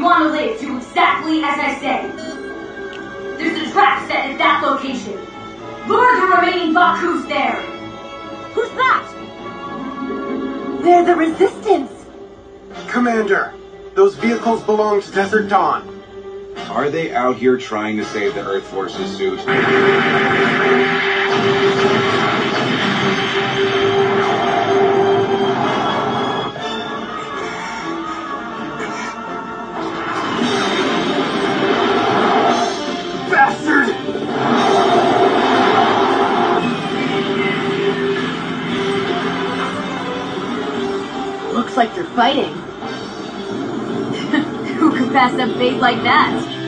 You want to live, do exactly as I say. There's a trap set at that location. Lure the remaining BuCUE's there. Who's that? They're the Resistance. Commander, those vehicles belong to Desert Dawn. Are they out here trying to save the Earth Forces suit? like you're fighting. Who could pass up bait like that?